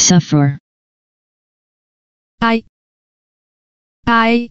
suffer I. I.